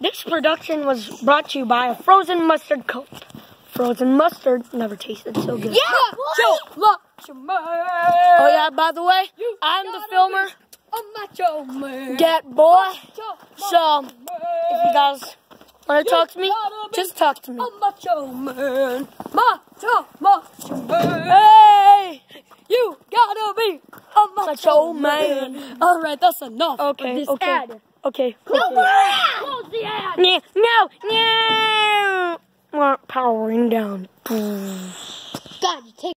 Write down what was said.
This production was brought to you by a frozen mustard cup. Frozen mustard never tasted so good. Macho, macho man. Oh yeah, by the way, I'm the filmer, A macho man. Get Boy. Macho, So, man. if you guys want to talk to me, just talk to me. A macho man. Macho, macho man. Hey! You gotta be a Macho macho man. man. All right, that's enough. Okay, this okay, ad. okay. No okay. more ad. Close the ad. No, no, no! We're powering down. God, you take.